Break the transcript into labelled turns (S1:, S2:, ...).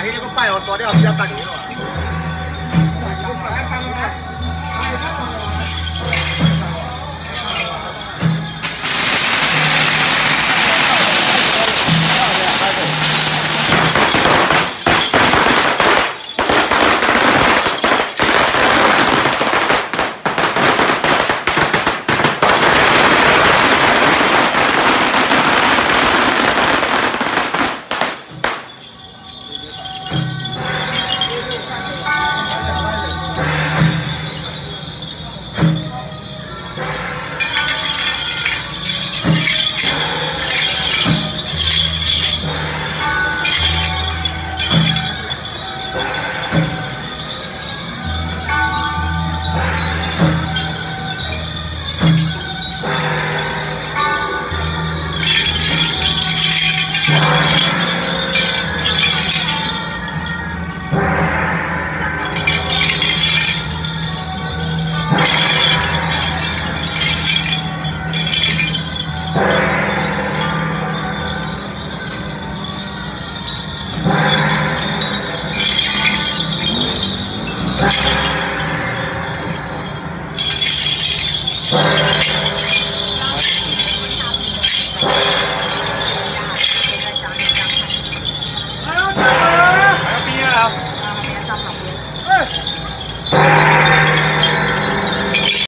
S1: carrinho, nego paiol, só de já tá aqui, ó.